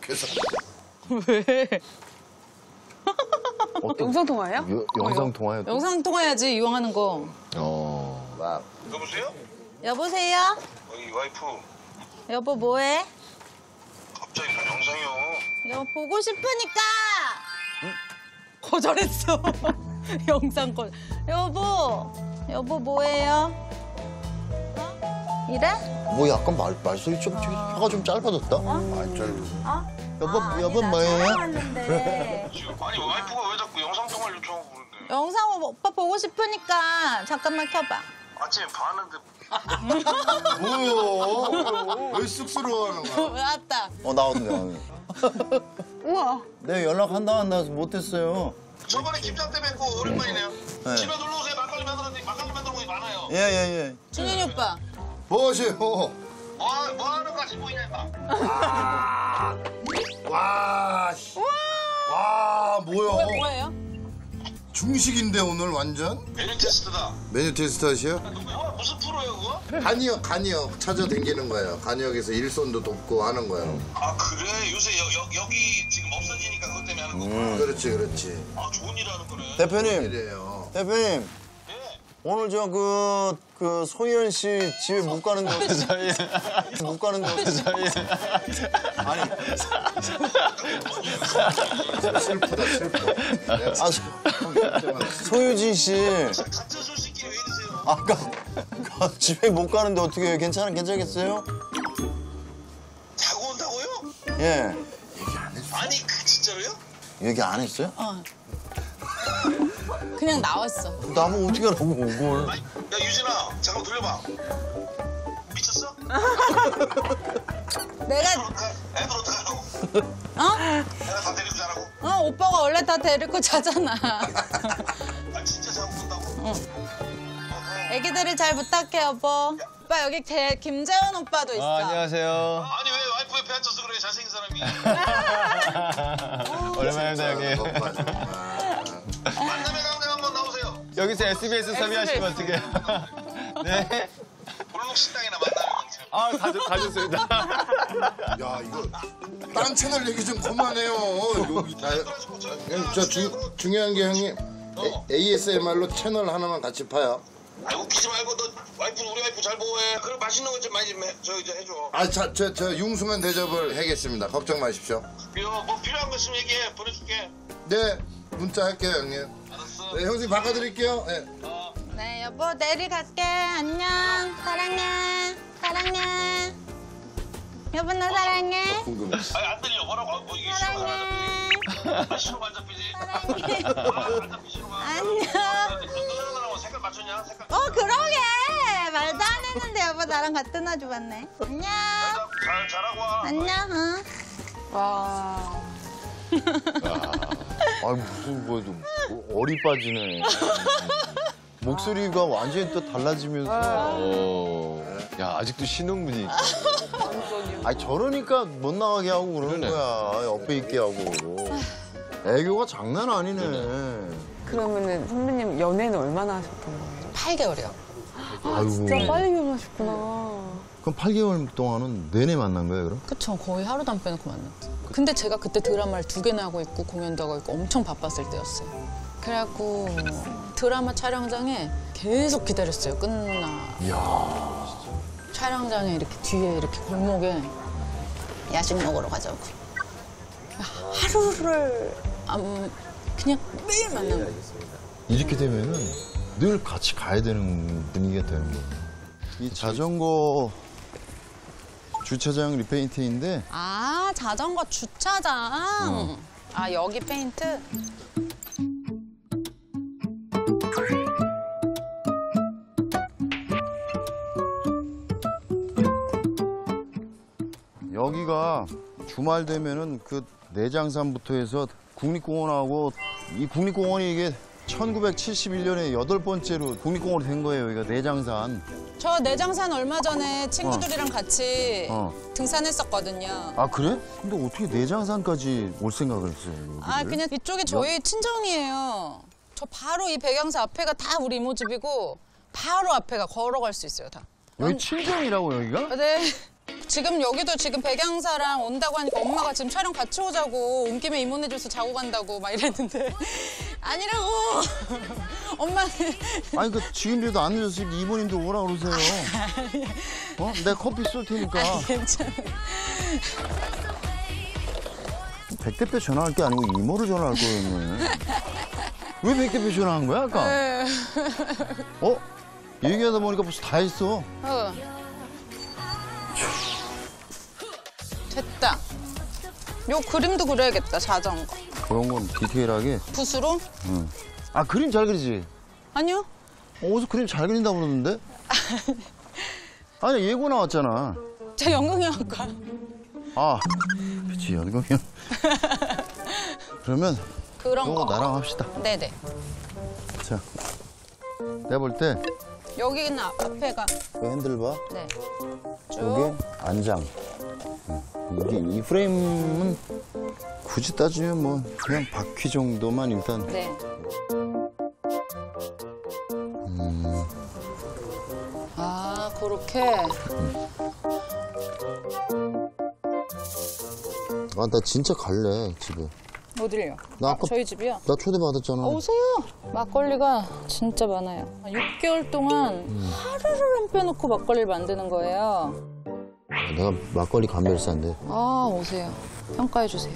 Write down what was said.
그래서 왜? 영상 통화예요? 여- 영상 통화요? 영상 통화해야지 이용하는 거. 어. 막 여보세요? 여보세요? 어 이 와이프 여보 뭐해? 갑자기 뭐 영상이요 여보 보고 싶으니까. 거절했어. 영상 거. 여보, 여보 뭐해요? 어? 이래? 뭐 약간 말, 말소리 좀, 좀 혀가 좀 짧아졌다? 많이 짧고. 여보, 아, 여보 아니, 나 뭐해? 전화 왔는데. 지금 아니 와이프가 왜 자꾸 영상 통화를 요청하고 그러는데 영상 오빠 보고 싶으니까 잠깐만 켜봐. 아침에 봤는데 뭐야? 왜 쑥스러워하는 거야? 왔다. 어, 나왔네, 나왔네. 우와. 네, 연락한다 한다 해서 못했어요. 저번에 김장 때 뵙고 오랜만이네요 네. 집에 놀러 오세요 막걸리 만들었는데 막걸리 만들어 먹이 많아요 예, 예, 예. 준현이 오빠. 뭐하세요? 뭐, 뭐 하는 거지 보이냐 임마 와, 씨. 와, 뭐야? 뭐예요? 중식인데 오늘 완전? 메뉴 테스트다 메뉴 테스트 하시요? 어, 무슨 프로예요 그거? 간이역, 간이역 찾아다니는 거예요. 간이역에서 일손도 돕고 하는 거예요. 아 그래 요새 여, 여, 여기 지금 없어지니까 그것 때문에 하는 거구나 그렇지, 그렇지. 아 좋은 일 하는 거네 대표님. 대표님. 예. 오늘 저 그, 그 소희연 씨 집에 못 가는데 어떻게 못 가는데 어떻게 아니 슬프다, 슬퍼. 아, 소- 소유진 씨 같은 소식끼리 왜 이러세요 아까 그 집에 못 가는데 어떻게 괜찮아 괜찮겠어요? 자고 온다고요? 예 아니 그 진짜로요? 얘기 안 했어요? 어. 그냥 나왔어. 나뭐 어떻게 그걸 아니, 야 유진아 잠깐 돌려봐 미쳤어? 내가 애들 어떡하라고 어? 내가 다 데리고 자라고 어 오빠가 원래 다 데리고 자잖아. 아 진짜 자고 온다고? 애기들을 잘 부탁해 여보. 오빠 여기 제 김재원 오빠도 있어. 안녕하세요. 아니 왜 와이프 옆에 앉아서 그래 잘생긴 사람이 오랜만입니다, 형님. 여기서 SBS 섭외하시면 어떻게 해요? 네. 골목 식당이나 만남의 강당 아, 다, 좋- 다 좋습니다. 야, 이거 딴 채널 얘기 좀 그만해요. 여기 다. 형님, 저 중, 중요한 게 형님 ASMR로 채널 하나만 같이 파요. 아 웃기지 말고 너 와이프 우리 와이프 잘 보호해 그럼 맛있는 거 좀 많이 좀 해, 저 이제 해줘 아, 자, 저, 저 융숭한 대접을 하겠습니다. 걱정 마십시오. 뭐, 뭐 필요한 거 있으면 얘기해 보내줄게 네, 문자 할게요, 형님. 알았어 네, 형님 바꿔드릴게요. 네. 네 여보 내일 갈게. 안녕. 사랑해. 사랑해. 여보 나 사랑해. 궁금해. 아니 안 들려 뭐라고 뭐 이게 신호가 안 사랑해. 아 신호가 안 잡히지 사랑해. 아, 안 잡히 신호가 안녕. 너랑 색깔 맞췄냐 색깔 어 그러게 말도 안 했는데 여보 나랑 같은 아주 봤네. 안녕. 잘 잘하고 와 안녕. 응. 와. 아 무슨 뭐도 어리 빠지네 목소리가 완전히 또 달라지면서 어. 야, 아직도 신혼분이. 아 저러니까 못 나가게 하고 그러는 그러네. 거야 옆에 있게 하고 애교가 장난 아니네 그러면은 선배님 연애는 얼마나 하셨던 거예요? 8개월이요. 아이고 진짜 빨리 결혼하셨구나. 그럼 8개월 동안은 내내 만난 거예요 그럼? 그쵸 거의 하루도 안 빼놓고 만났죠. 근데 제가 그때 드라마를 두 개나 하고 있고 공연도 하고 있고 엄청 바빴을 때였어요. 그래갖고 드라마 촬영장에 계속 기다렸어요. 끝나. 촬영장에 이렇게 뒤에 이렇게 골목에 야식 먹으러 가자고. 하루를 안 그냥 매일 만나는 거예요. 이렇게 되면은 늘 같이 가야 되는 분위기가 되는 거예요 이 자전거 주차장 리페인트인데 아 자전거 주차장. 아 여기 페인트. 여기가 주말 되면은 그 내장산부터 해서 국립공원하고 이 국립공원이 이게 1971년에 여덟 번째로 국립공원이 된 거예요. 여기가 내장산. 저 내장산 얼마 전에 친구들이랑 같이 어. 등산했었거든요. 아 그래? 근데 어떻게 내장산까지 올 생각을 했어요? 여기를? 아 그냥 이쪽이 저희 친정이에요. 저 바로 이 백양사 앞에가 다 우리 이모 집이고 바로 앞에가 걸어갈 수 있어요 다. 여기 친정이라고 여기가? 네. 지금 여기도 지금 백양사랑 온다고 하니까 엄마가 지금 촬영 같이 오자고 온 김에 이모네 집에서 자고 간다고 막 이랬는데 아니라고 엄마는 아니 그 지금이라도 안 늦었으니까 이모님도 오라 그러세요. 어? 내가 커피 쏠 테니까. 괜찮아 백 대표 전화할 게 아니고 이모를 전화할 거였네. 왜 백 대표 전화한 거야 아까? 네. 어? 얘기하다 보니까 벌써 다 했어. 어. 됐다 요 그림도 그려야겠다 자전거 그런 건 디테일하게. 붓으로? 아 그림 잘 그리지? 아니요 어, 어디서 그림 잘 그린다고 그러는데? 아니 예고 나왔잖아. 제 연극영화과 아, 그치 연극이야. 그러면 그런 거 나랑 합시다. 네네 자, 내가 볼 때 여기는 앞- 앞에가 그 핸들 봐. 네. 여기 안장. 응. 이게 이 프레임은 굳이 따지면 뭐 그냥 바퀴 정도만 일단 네. 아, 그렇게. 아 나 진짜 갈래 집에. 어디를요? 나 아까 저희 집이요? 나 초대 받았잖아. 어, 오세요. 막걸리가 진짜 많아요. 6개월 동안 하루를 안 빼놓고 막걸리를 만드는 거예요. 내가 막걸리 감별사인데 아, 오세요. 평가해 주세요.